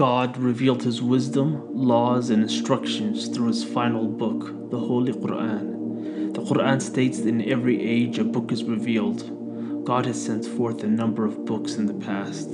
God revealed His wisdom, laws, and instructions through His final book, the Holy Quran. The Quran states that in every age a book is revealed. God has sent forth a number of books in the past,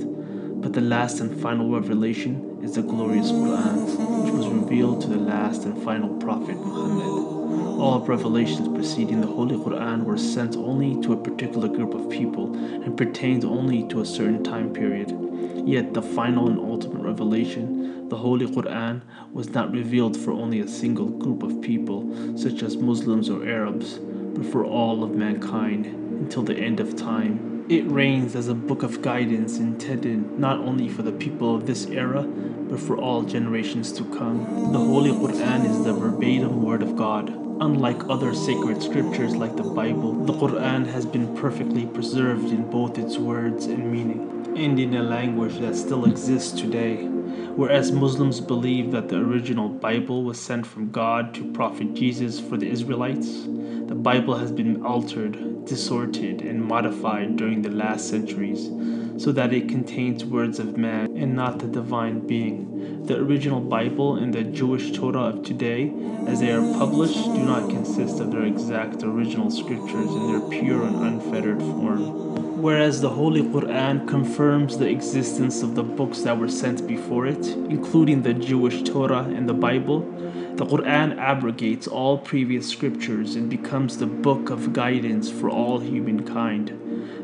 but the last and final revelation is the glorious Quran, which was revealed to the last and final prophet Muhammad. All revelations preceding the Holy Quran were sent only to a particular group of people and pertained only to a certain time period. Yet the final and ultimate revelation, the Holy Quran, was not revealed for only a single group of people, such as Muslims or Arabs, but for all of mankind until the end of time. It reigns as a book of guidance intended not only for the people of this era, but for all generations to come. The Holy Quran is the verbatim word of God, Unlike other sacred scriptures like the Bible, the Quran has been perfectly preserved in both its words and meaning, and in a language that still exists today. Whereas Muslims believe that the original Bible was sent from God to Prophet Jesus for the Israelites, the Bible has been altered, distorted, and modified during the last centuries so that it contains words of man and not the divine being. The original Bible and the Jewish Torah of today, as they are published, do not consist of their exact original scriptures in their pure and unfettered form. Whereas the Holy Quran confirms the existence of the books that were sent before it, including the Jewish Torah and the Bible, the Quran abrogates all previous scriptures and becomes the book of guidance for all humankind.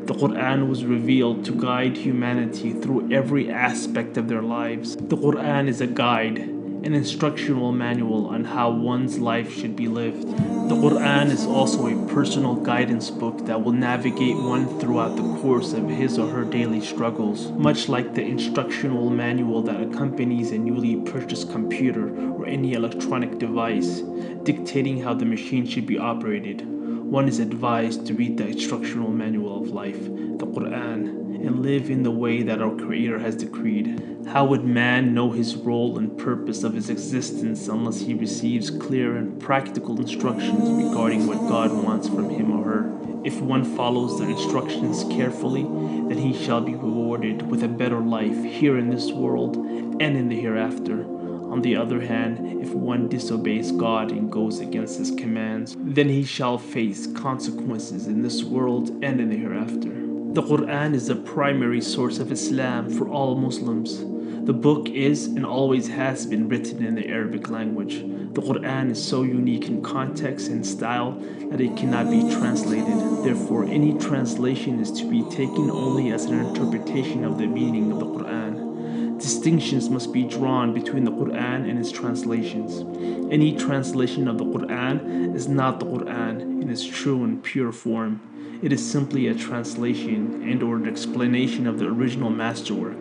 The Quran was revealed to guide humanity through every aspect of their lives. The Quran is a guide, an instructional manual on how one's life should be lived. The Quran is also a personal guidance book that will navigate one throughout the course of his or her daily struggles, much like the instructional manual that accompanies a newly purchased computer or any electronic device, dictating how the machine should be operated one is advised to read the instructional manual of life, the Quran, and live in the way that our Creator has decreed. How would man know his role and purpose of his existence unless he receives clear and practical instructions regarding what God wants from him or her? If one follows the instructions carefully, then he shall be rewarded with a better life here in this world and in the hereafter. On the other hand, if one disobeys God and goes against his commands, then he shall face consequences in this world and in the hereafter. The Quran is the primary source of Islam for all Muslims. The book is and always has been written in the Arabic language. The Quran is so unique in context and style that it cannot be translated. Therefore, any translation is to be taken only as an interpretation of the meaning of the Quran distinctions must be drawn between the Quran and its translations. Any translation of the Quran is not the Quran in its true and pure form. It is simply a translation and or an explanation of the original masterwork.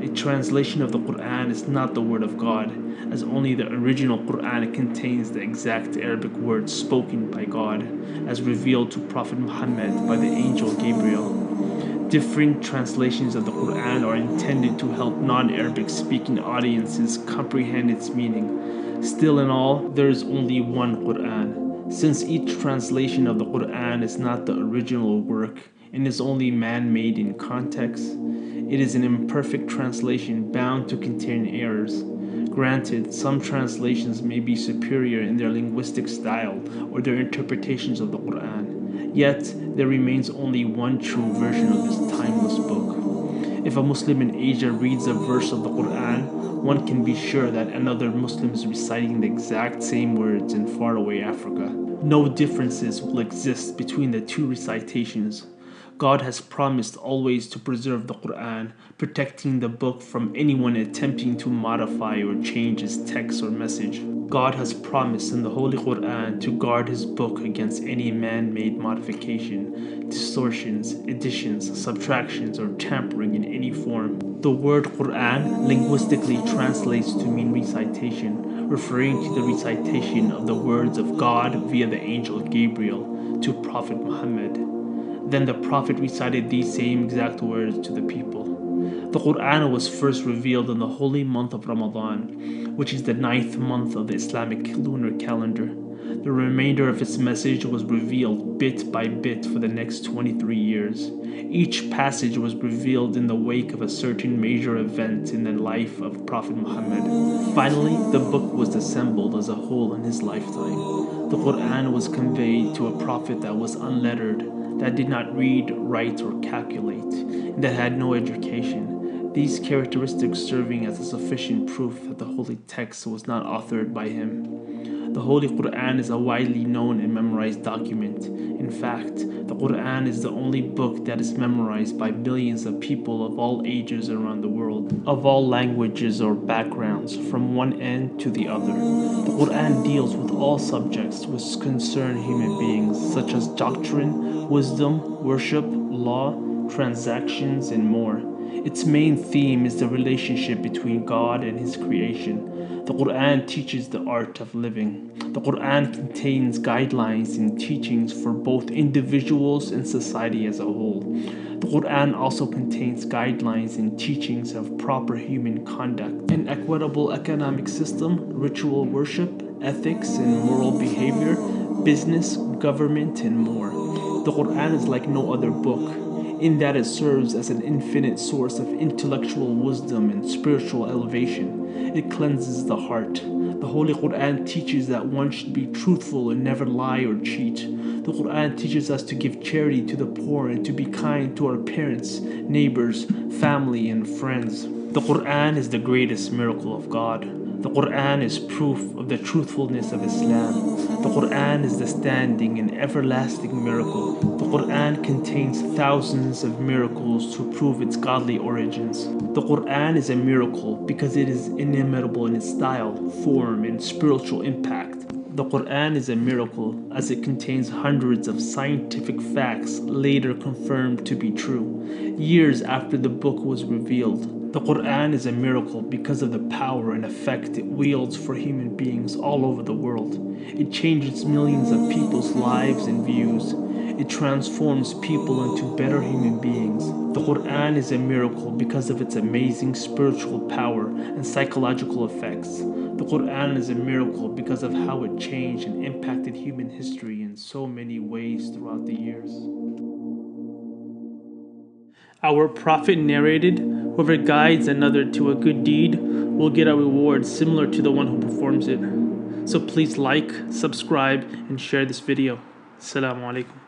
A translation of the Quran is not the word of God, as only the original Quran contains the exact Arabic words spoken by God, as revealed to Prophet Muhammad by the angel Gabriel. Different translations of the Quran are intended to help non Arabic speaking audiences comprehend its meaning. Still, in all, there is only one Quran. Since each translation of the Quran is not the original work and is only man made in context, it is an imperfect translation bound to contain errors. Granted, some translations may be superior in their linguistic style or their interpretations of the Quran. Yet, there remains only one true version of this timeless book. If a Muslim in Asia reads a verse of the Quran, one can be sure that another Muslim is reciting the exact same words in faraway Africa. No differences will exist between the two recitations. God has promised always to preserve the Quran, protecting the book from anyone attempting to modify or change its text or message. God has promised in the Holy Quran Uh, to guard His book against any man made modification, distortions, additions, subtractions, or tampering in any form. The word Quran linguistically translates to mean recitation, referring to the recitation of the words of God via the angel Gabriel to Prophet Muhammad. Then the Prophet recited these same exact words to the people. The Quran was first revealed in the holy month of Ramadan, which is the ninth month of the Islamic lunar calendar. The remainder of its message was revealed bit by bit for the next 23 years. Each passage was revealed in the wake of a certain major event in the life of Prophet Muhammad. Finally, the book was assembled as a whole in his lifetime. The Quran was conveyed to a prophet that was unlettered, that did not read, write, or calculate, and that had no education. These characteristics serving as a sufficient proof that the holy text was not authored by him. The Holy Quran is a widely known and memorized document. In fact, the Quran is the only book that is memorized by billions of people of all ages around the world, of all languages or backgrounds, from one end to the other. The Quran deals with all subjects which concern human beings, such as doctrine, wisdom, worship, law, transactions, and more. Its main theme is the relationship between God and His creation. The Quran teaches the art of living. The Quran contains guidelines and teachings for both individuals and society as a whole. The Quran also contains guidelines and teachings of proper human conduct, an equitable economic system, ritual worship, ethics and moral behavior, business, government, and more. The Quran is like no other book in that it serves as an infinite source of intellectual wisdom and spiritual elevation. It cleanses the heart. The Holy Quran teaches that one should be truthful and never lie or cheat. The Quran teaches us to give charity to the poor and to be kind to our parents, neighbors, family, and friends. The Quran is the greatest miracle of God. The Quran is proof of the truthfulness of Islam. The Quran is the standing and everlasting miracle. The Quran contains thousands of miracles to prove its godly origins. The Quran is a miracle because it is inimitable in its style, form, and spiritual impact. The Quran is a miracle as it contains hundreds of scientific facts later confirmed to be true, years after the book was revealed. The Quran is a miracle because of the power and effect it wields for human beings all over the world. It changes millions of people's lives and views. It transforms people into better human beings. The Quran is a miracle because of its amazing spiritual power and psychological effects. The Quran is a miracle because of how it changed and impacted human history in so many ways throughout the years. Our Prophet narrated Whoever guides another to a good deed will get a reward similar to the one who performs it. So please like, subscribe, and share this video. Assalamu alaikum.